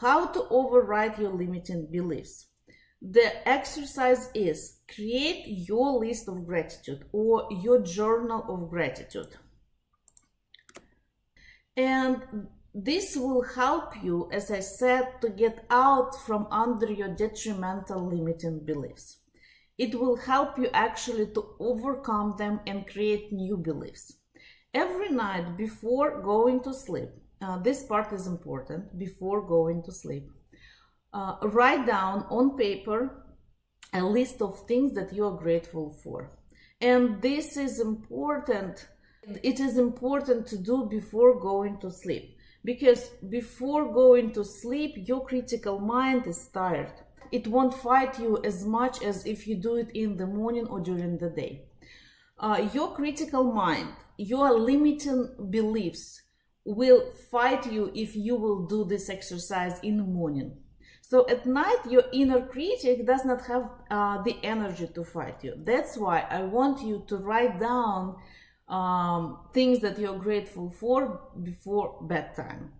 how to override your limiting beliefs. The exercise is create your list of gratitude or your journal of gratitude. And this will help you, as I said, to get out from under your detrimental limiting beliefs. It will help you actually to overcome them and create new beliefs. Every night before going to sleep, uh, this part is important, before going to sleep, uh, write down on paper a list of things that you are grateful for. And this is important. It is important to do before going to sleep because before going to sleep, your critical mind is tired. It won't fight you as much as if you do it in the morning or during the day. Uh, your critical mind, your limiting beliefs will fight you if you will do this exercise in the morning. So at night, your inner critic does not have uh, the energy to fight you. That's why I want you to write down um, things that you're grateful for before bedtime.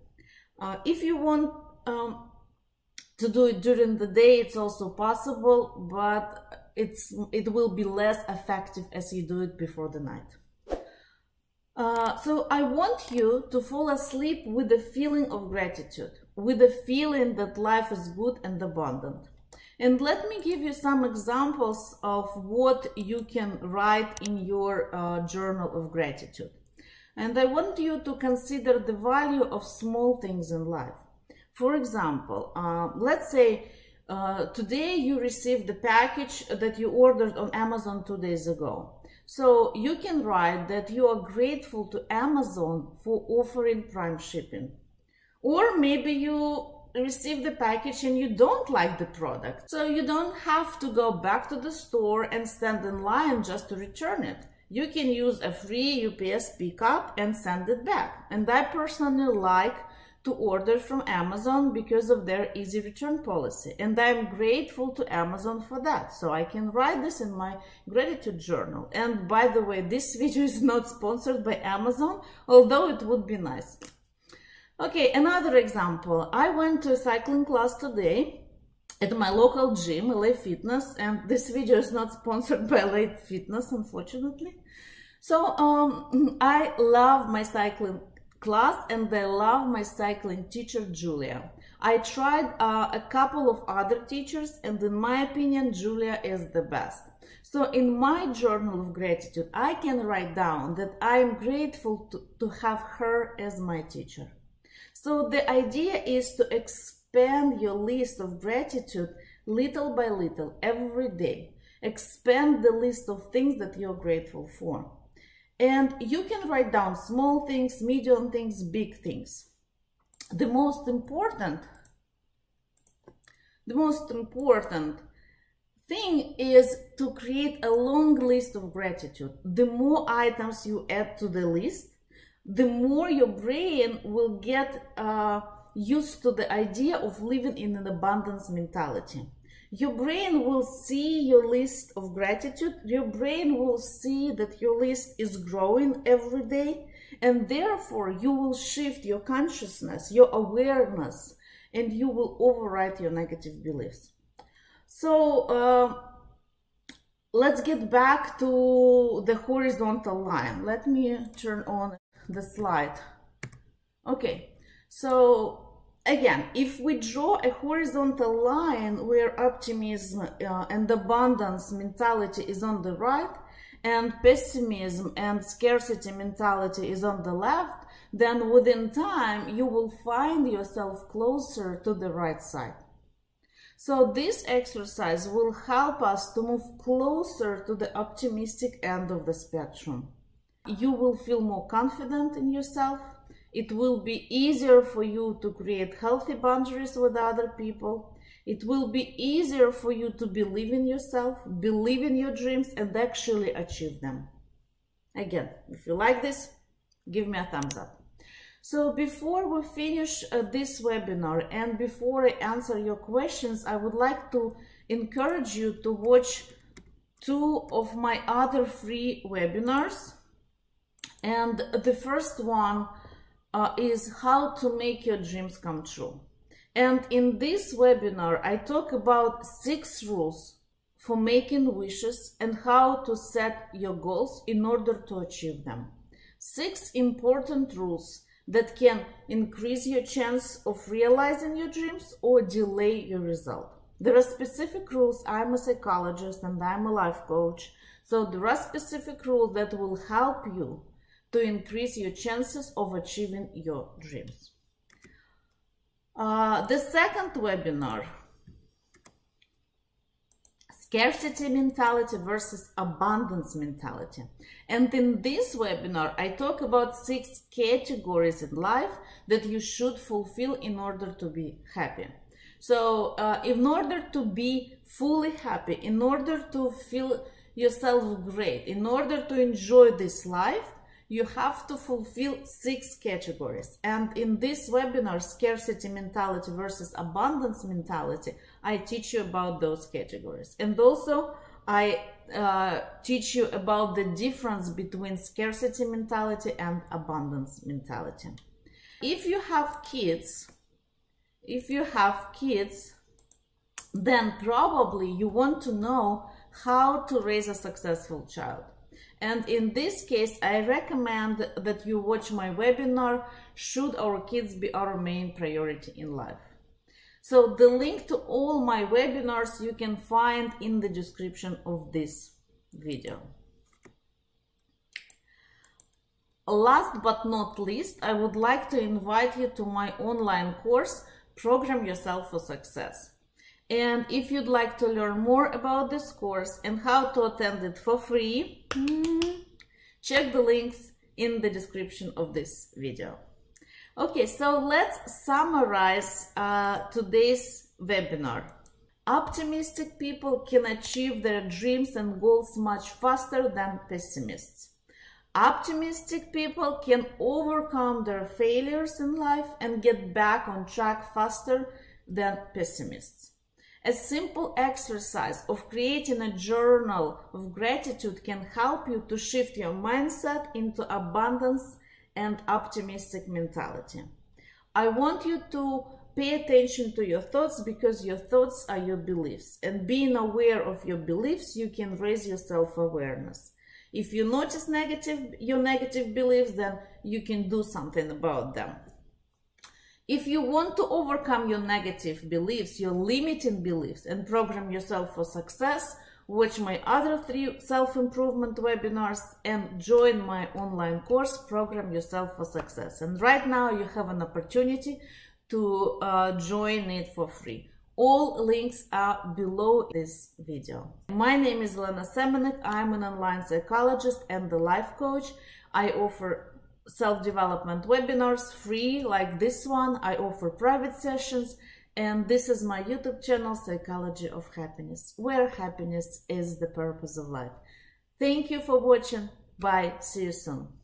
Uh, if you want um, to do it during the day, it's also possible, but it's it will be less effective as you do it before the night. Uh, so I want you to fall asleep with a feeling of gratitude, with the feeling that life is good and abundant. And let me give you some examples of what you can write in your uh, journal of gratitude. And I want you to consider the value of small things in life. For example, uh, let's say uh, today you received the package that you ordered on Amazon two days ago. So you can write that you are grateful to Amazon for offering prime shipping. Or maybe you receive the package and you don't like the product. So you don't have to go back to the store and stand in line just to return it. You can use a free UPS pickup and send it back. And I personally like to order from Amazon because of their easy return policy. And I'm grateful to Amazon for that. So I can write this in my gratitude journal. And by the way, this video is not sponsored by Amazon, although it would be nice. Okay, another example. I went to a cycling class today at my local gym, LA Fitness, and this video is not sponsored by LA Fitness, unfortunately. So um, I love my cycling class and I love my cycling teacher, Julia. I tried uh, a couple of other teachers and in my opinion, Julia is the best. So in my journal of gratitude, I can write down that I am grateful to, to have her as my teacher. So the idea is to expand your list of gratitude little by little every day. Expand the list of things that you're grateful for. And you can write down small things, medium things, big things. The most important, the most important thing is to create a long list of gratitude. The more items you add to the list, the more your brain will get uh, used to the idea of living in an abundance mentality. Your brain will see your list of gratitude. Your brain will see that your list is growing every day. And therefore, you will shift your consciousness, your awareness, and you will override your negative beliefs. So, uh, let's get back to the horizontal line. Let me turn on the slide. Okay, so again, if we draw a horizontal line where optimism uh, and abundance mentality is on the right and pessimism and scarcity mentality is on the left, then within time you will find yourself closer to the right side. So this exercise will help us to move closer to the optimistic end of the spectrum you will feel more confident in yourself. It will be easier for you to create healthy boundaries with other people. It will be easier for you to believe in yourself, believe in your dreams, and actually achieve them. Again, if you like this, give me a thumbs up. So before we finish uh, this webinar and before I answer your questions, I would like to encourage you to watch two of my other free webinars. And the first one uh, is how to make your dreams come true. And in this webinar, I talk about six rules for making wishes and how to set your goals in order to achieve them. Six important rules that can increase your chance of realizing your dreams or delay your result. There are specific rules. I'm a psychologist and I'm a life coach. So there are specific rules that will help you to increase your chances of achieving your dreams. Uh, the second webinar, scarcity mentality versus abundance mentality. And in this webinar, I talk about six categories in life that you should fulfill in order to be happy. So uh, in order to be fully happy, in order to feel yourself great, in order to enjoy this life, you have to fulfill six categories. And in this webinar, scarcity mentality versus abundance mentality, I teach you about those categories. And also, I uh, teach you about the difference between scarcity mentality and abundance mentality. If you have kids, if you have kids, then probably you want to know how to raise a successful child. And in this case, I recommend that you watch my webinar, Should Our Kids Be Our Main Priority in Life? So the link to all my webinars you can find in the description of this video. Last but not least, I would like to invite you to my online course, Program Yourself for Success. And if you'd like to learn more about this course and how to attend it for free, check the links in the description of this video. Okay, so let's summarize uh, today's webinar. Optimistic people can achieve their dreams and goals much faster than pessimists. Optimistic people can overcome their failures in life and get back on track faster than pessimists. A simple exercise of creating a journal of gratitude can help you to shift your mindset into abundance and optimistic mentality. I want you to pay attention to your thoughts because your thoughts are your beliefs. And being aware of your beliefs you can raise your self-awareness. If you notice negative your negative beliefs then you can do something about them if you want to overcome your negative beliefs, your limiting beliefs, and program yourself for success, watch my other three self-improvement webinars and join my online course, Program Yourself for Success. And right now you have an opportunity to uh, join it for free. All links are below this video. My name is Lena Semenek. I'm an online psychologist and the life coach. I offer self-development webinars free like this one. I offer private sessions and this is my YouTube channel, Psychology of Happiness, where happiness is the purpose of life. Thank you for watching. Bye. See you soon.